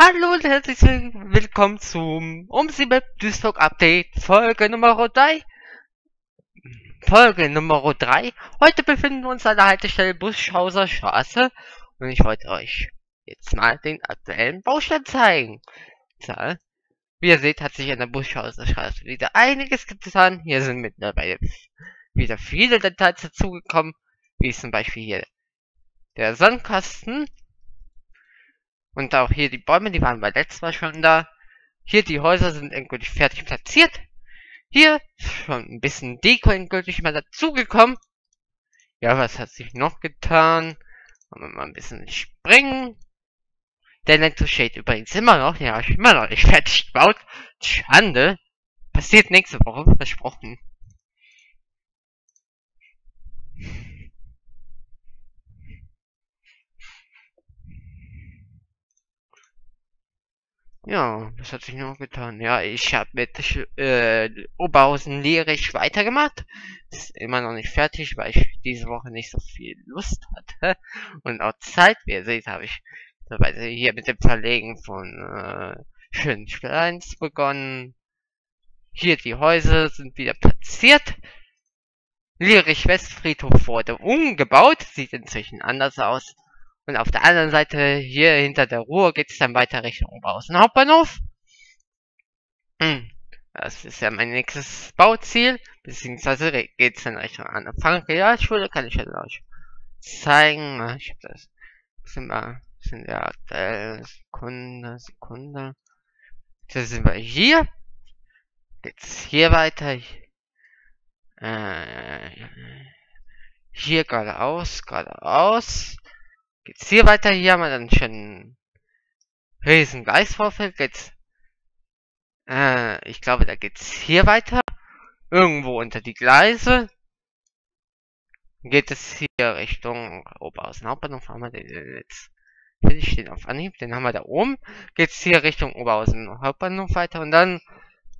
Hallo und herzlich willkommen zum Umsiebel Duisburg Update Folge Nummer 3. Folge Nummer 3. Heute befinden wir uns an der Haltestelle Buschhauser Straße und ich wollte euch jetzt mal den aktuellen Baustand zeigen. So. Wie ihr seht, hat sich an der Buschhauser Straße wieder einiges getan. Hier sind mittlerweile wieder viele Details dazugekommen, wie zum Beispiel hier der Sandkasten und auch hier die Bäume, die waren bei letztes Mal schon da. Hier die Häuser sind endgültig fertig platziert. Hier schon ein bisschen Deko endgültig mal dazugekommen. Ja, was hat sich noch getan? Wollen wir mal ein bisschen springen. Der steht übrigens immer noch. Ja, ich immer noch nicht fertig gebaut. Schande. Passiert nächste Woche, versprochen. Ja, was hat sich noch getan? Ja, ich habe mit äh, Oberhausen Lierich weitergemacht. Ist immer noch nicht fertig, weil ich diese Woche nicht so viel Lust hatte. Und auch Zeit, wie ihr seht, habe ich hier mit dem Verlegen von äh, schönen Steins begonnen. Hier die Häuser sind wieder platziert. Lierich Westfriedhof wurde umgebaut, sieht inzwischen anders aus. Und auf der anderen Seite, hier hinter der Ruhr, geht es dann weiter Richtung Oberhausen Hauptbahnhof. Hm. Das ist ja mein nächstes Bauziel. Beziehungsweise geht es dann Richtung Anne Frank Realschule. Kann ich ja euch zeigen. Ich habe das. Sind wir, sind wir aktuell. Sekunde, Sekunde. Jetzt sind wir hier. Geht's hier weiter. Äh, hier geradeaus, geradeaus. Geht's hier weiter? Hier haben wir dann schon riesen Gleisvorfeld. Geht's, äh, ich glaube, da geht's hier weiter. Irgendwo unter die Gleise. Geht es hier Richtung Oberhausen Hauptbahnhof. Haben wir den jetzt? Finde ich den auf Anhieb. Den haben wir da oben. Geht's hier Richtung Oberhausen Hauptbahnhof weiter. Und dann,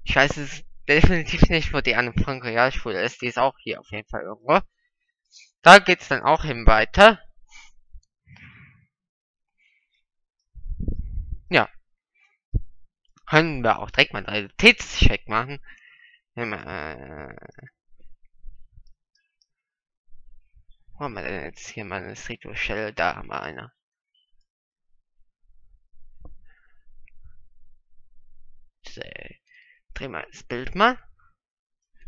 ich weiß es definitiv nicht, wo die Anne Frank Realschule ist. Die ist auch hier auf jeden Fall irgendwo. Da geht's dann auch hin weiter. Ja. Können wir auch direkt mal einen Realitätscheck machen. Äh, wo haben wir denn jetzt hier mal eine Street Shell? Da haben wir eine. So, dreh mal das Bild mal.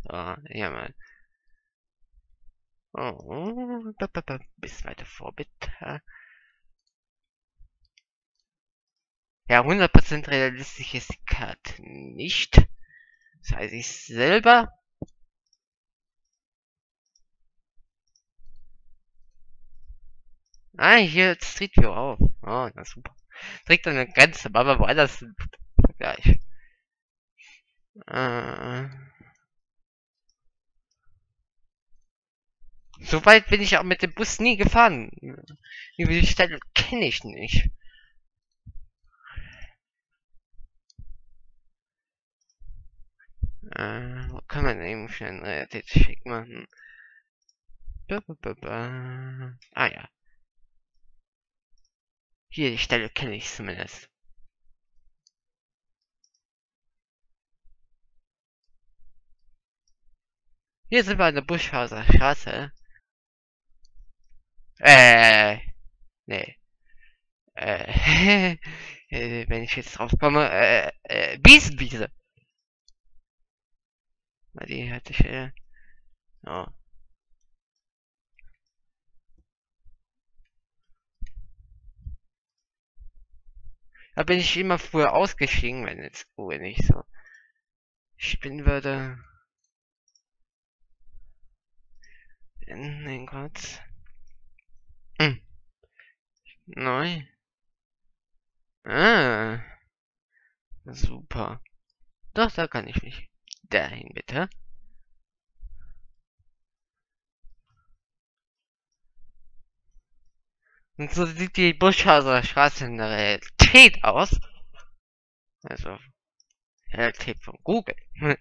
So, hier mal. Oh, bis weiter vor, bitte. Ja, 100% realistisch ist die Karte nicht. Das weiß ich selber. Ah, hier Street View auf. Oh, na super. Trägt eine Grenze, aber woanders Vergleich. Äh. So weit bin ich auch mit dem Bus nie gefahren. Die Stelle kenne ich nicht. Äh, wo kann man eben schnell einen Realitätscheck machen? Ah ja. Hier, die Stelle kenne ich zumindest. Hier sind wir an der Buschhauser Straße. Äh, nee. Äh, wenn ich jetzt drauf komme, äh, äh, Wiesenwiese. Weil die hatte ich, äh, ja. Da bin ich immer früher ausgestiegen, wenn jetzt Ruhe nicht so spinnen würde. In kurz. Hm. Neu. Ah. Super. Doch, da kann ich mich dahin bitte. Und so sieht die Buschhauser Straße in der Realität aus. Also, Realität von Google.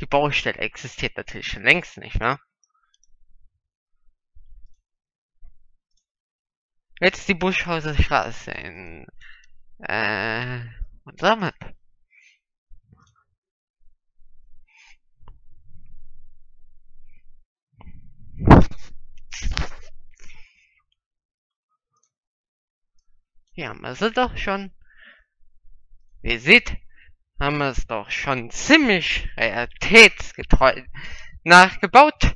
die Baustelle existiert natürlich schon längst nicht, ne? Jetzt die Buschhauser Straße in Äh, unser Map. Haben wir sie doch schon. Wie ihr seht, haben wir es doch schon ziemlich realitätsgetreu nachgebaut.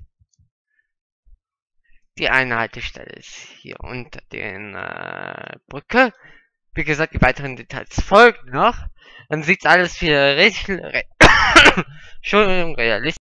Die eine Haltestelle ist hier unter den äh, Brücke. Wie gesagt, die weiteren Details folgen noch. Dann sieht alles wieder richtig, re schon realistisch